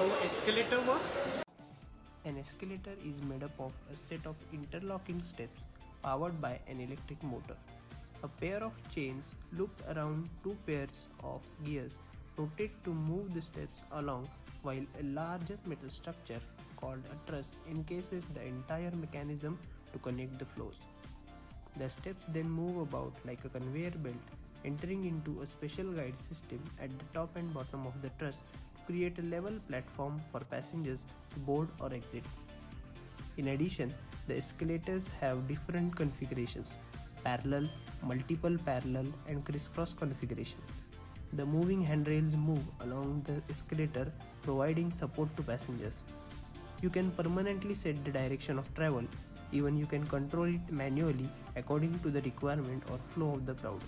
how escalator works? An escalator is made up of a set of interlocking steps powered by an electric motor. A pair of chains looped around two pairs of gears rotate to move the steps along while a larger metal structure called a truss encases the entire mechanism to connect the floors. The steps then move about like a conveyor belt entering into a special guide system at the top and bottom of the truss create a level platform for passengers to board or exit. In addition, the escalators have different configurations parallel, multiple parallel, and crisscross configuration. The moving handrails move along the escalator, providing support to passengers. You can permanently set the direction of travel, even you can control it manually according to the requirement or flow of the crowd.